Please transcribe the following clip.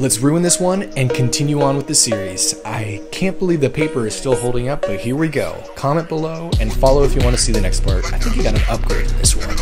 Let's ruin this one and continue on with the series. I can't believe the paper is still holding up, but here we go. Comment below and follow if you want to see the next part. I think you got an upgrade in this one.